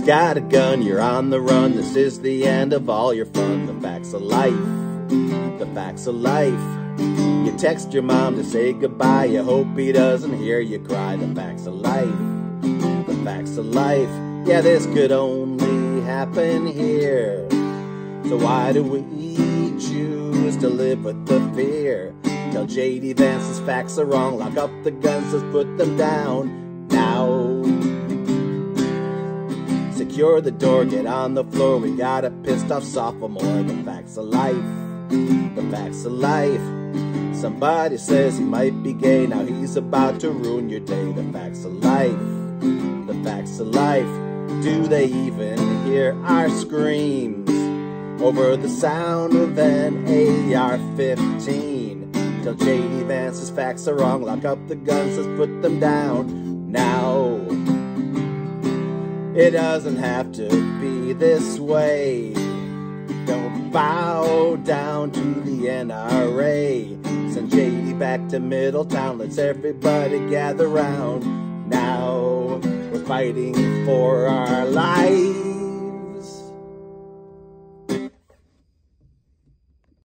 got a gun, you're on the run. This is the end of all your fun. The facts of life, the facts of life. You text your mom to say goodbye. You hope he doesn't hear you cry. The facts of life, the facts of life. Yeah, this could only happen here. So why do we choose to live with the fear? Tell JD Vance's facts are wrong. Lock up the guns, let's put them down now. Secure the door, get on the floor. We got a pissed off sophomore. The facts of life, the facts of life. Somebody says he might be gay. Now he's about to ruin your day. The facts of life, the facts of life. Do they even hear our screams over the sound of an AR-15? Tell JD Vance's facts are wrong. Lock up the guns, let's put them down now. It doesn't have to be this way. Don't bow down to the NRA. Send JD back to Middletown. Let's everybody gather round. Now we're fighting for our lives.